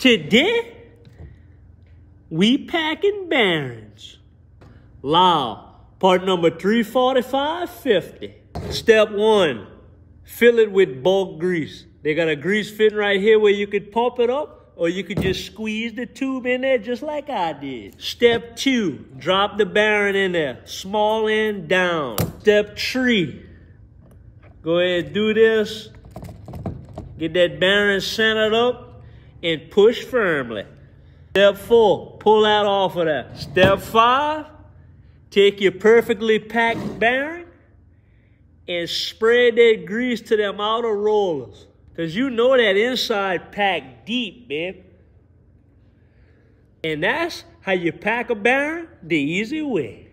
Today, we packing bearings. Lisle, part number 34550. Step one, fill it with bulk grease. They got a grease fitting right here where you could pump it up or you could just squeeze the tube in there just like I did. Step two, drop the bearing in there, small end down. Step three, go ahead and do this. Get that bearing centered up and push firmly. Step four, pull that off of that. Step five, take your perfectly packed bearing and spread that grease to them outer rollers. Because you know that inside packed deep, man. And that's how you pack a bearing the easy way.